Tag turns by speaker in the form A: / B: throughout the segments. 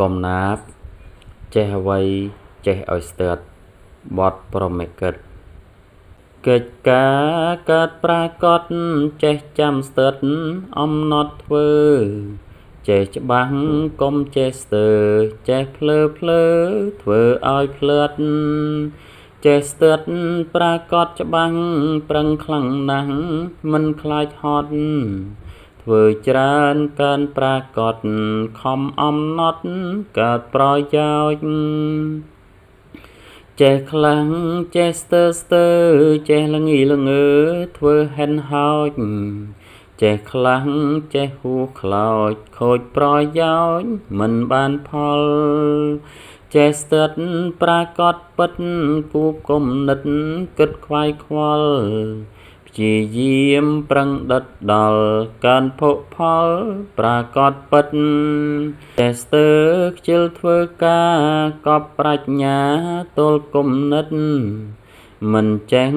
A: កំណាព្យ ចេះអ្វីចេះឲ្យស្ទើតបទប្រមេកិតកិច្ចការកើតប្រាកដចេះចាំស្ទើតអំណត់ធ្វើចេះច្បាស់កុំចេះស្ទើចេះភ្លើភ្លើធ្វើឲ្យភ្លើតចេះស្ទើតប្រាកដច្បាស់ប្រឹងខ្លាំងណាស់មិនខ្លាចហត់ ធ្វើច្រើនកើនប្រាកដខំអំណត់កើតប្រយោជន៍ចេះខ្លាំងចេះស្ទើស្ទើចេះល្ងីល្ងើធ្វើហិនហោចចេះខ្លាំងចេះហួខ្លោចខូចប្រយោជន៍មិនបានផលចេះស្ទើតប្រាកដពិតគូបគំនិតគិតខ្វាយខ្វល់ ព្យាយាមប្រឹងដិតដល់កើនភុផលប្រាកដពិតតែស្ទើខ្ជិលធ្វើការកប់ប្រាជ្ញាទល់គំនិតមិនចេះ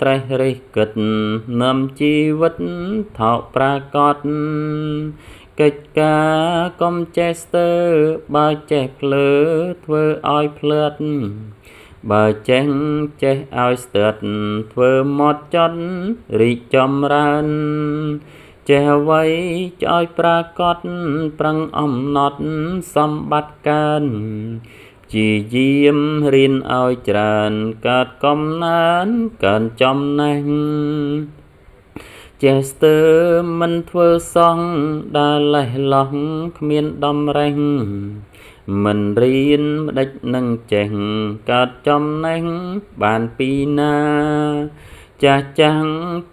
A: ត្រេះរិះគិតនាំជីវិតថោកប្រាកដកិច្ចការកុំចេះស្ទើបើចេះភ្លើធ្វើឲ្យភ្លើត បើចេះចេះឲ្យស្ទើតធ្វើមកចត់រីកចម្រើនចេះអ្វីចឲ្យប្រាកដប្រឹងអំណត់សម្បត្តិកើនជាយាមរៀនឲ្យច្រើនកើតកំណានកើនចំណេះចេះស្ទើមិនធ្វើសងដើរលេះលោះគ្មានដំរេះ មិនរៀនម្ដេចនឹងចេះកើតចំណេះបានពីណា ចាស់ចាំង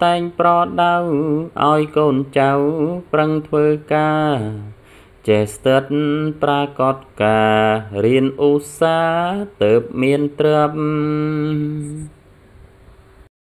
A: តែងប្រដៅឲ្យកូនចៅប្រឹងធ្វើការចេះស្ទើតប្រាកដការរៀនឧស្សាហ៍ទៅមានទ្រព្យ